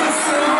Yaşasın